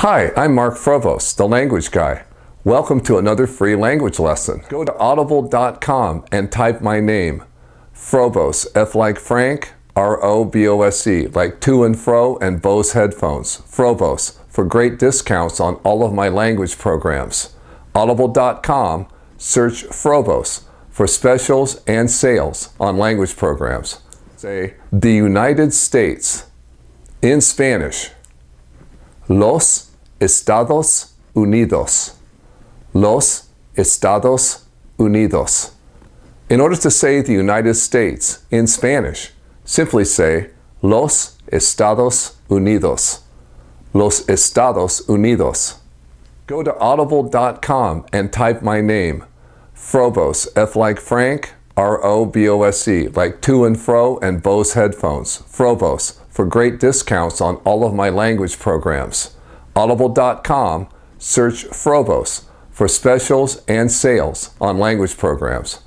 Hi, I'm Mark Frobose, the language guy. Welcome to another free language lesson. Go to audible.com and type my name, Frobose, F like Frank, R-O-B-O-S-E, like to and fro and Bose headphones, Frobose, for great discounts on all of my language programs. Audible.com, search Frobose for specials and sales on language programs. Say, the United States, in Spanish, Los Estados Unidos. Los Estados Unidos. In order to say the United States in Spanish, simply say Los Estados Unidos. Los Estados Unidos. Go to audible.com and type my name, Frobose, F like Frank, R-O-B-O-S-E, like to and fro and Bose headphones, Frobose, for great discounts on all of my language programs. Audible.com, search Frobose for specials and sales on language programs.